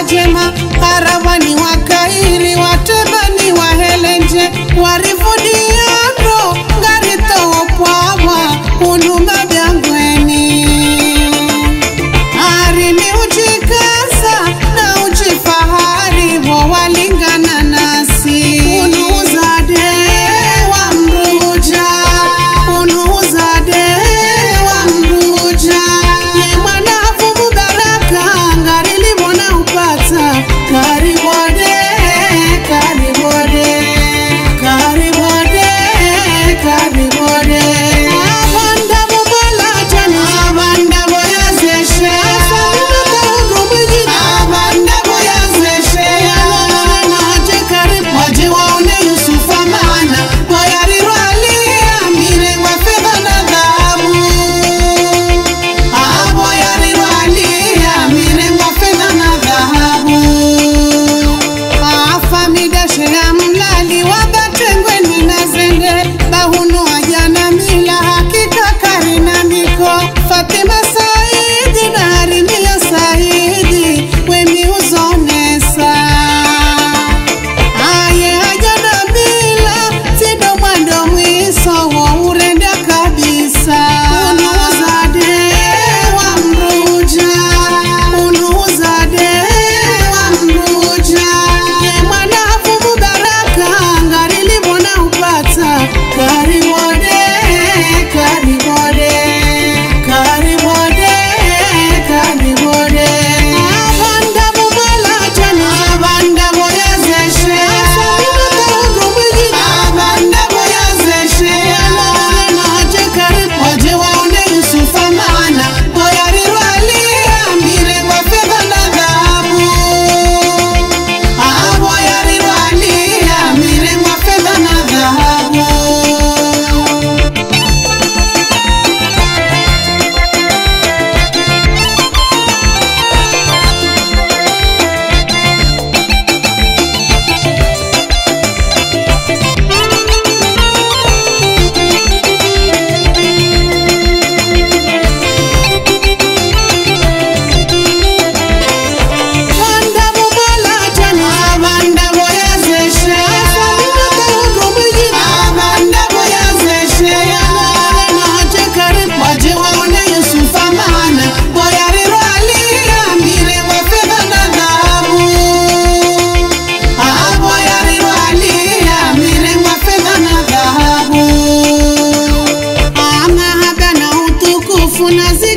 tabia jema, harawa ni wakaili, wateba ni wahelenje, warivu Funa zi